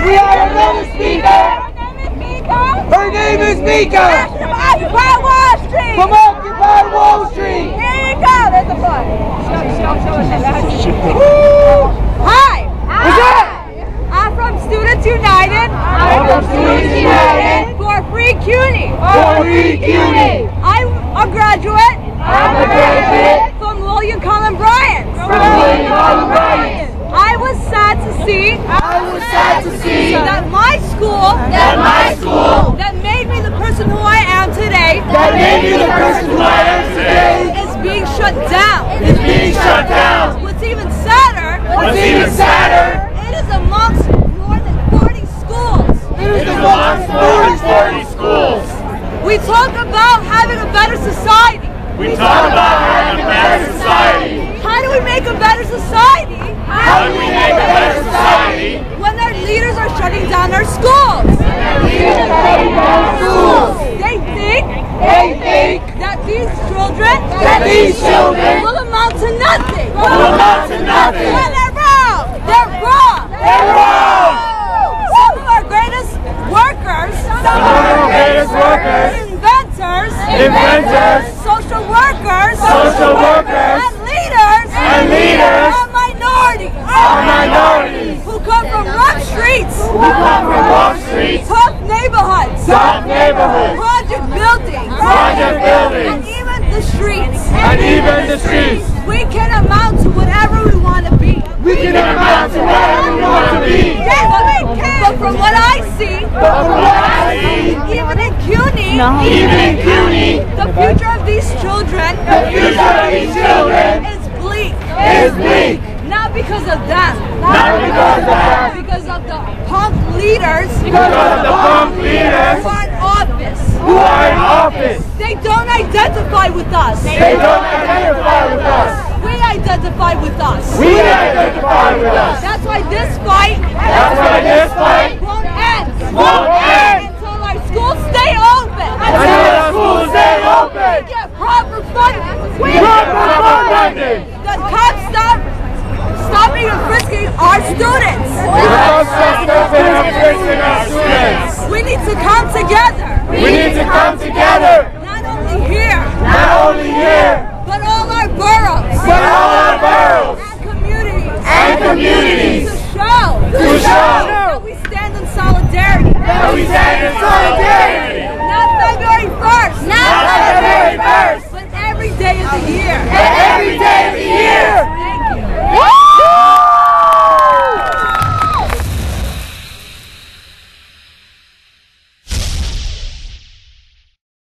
We have another speaker. Her name is Mika. From Occupy Wall Street. From Occupy Wall Street. Here you go. There's the fun. Hi. What's up? I'm from Students United. I'm from Students United. For free CUNY. For free CUNY. I'm a graduate. I'm a graduate. From William Cullen Bryant. From William Cullen Bryant. I was sad to see I was sad to see that my school that my school that made me the person who I am today that made me the person who I am today is being shut down. is being shut down. What's even sadder, What's even sadder, it is amongst more than 40 schools. it is amongst more than 40 schools. We talk about having a better society. We talk about having a better society. How do we make a better society How do we make a better society? when our leaders are shutting down our schools? They think They think that these children that these children will amount to nothing. will amount to nothing. When they're wrong. They're wrong. They're wrong. Some of our greatest workers, Some of our greatest workers, inventors, inventors, social workers, social workers, and leaders, and leaders are minorities. are minorities who come from rough streets, who come from Wall Street, tough neighborhoods, tough neighborhoods, project buildings, project buildings, and even the streets. and even the streets. We can amount to whatever we want to be. We can amount to whatever we want to be. Yes, we can. But from what I see, But from what I see, even in CUNY, even in CUNY, the future of these children the future of these children is bleak. is bleak. Not because of them. Not because of that, Because of the punk leaders because of the punk leaders who are in office. who are in office. They don't identify with us. They don't identify with us. We identify with us. We identify with us. That's why this fight That's why this fight won't end. Won't end. Until our schools stay open. until the schools stay open. We get proper funding. Proper funding. The cops stop stopping and frisking our students. Without suspecting and fixing our students. We need to come together. We need to come together,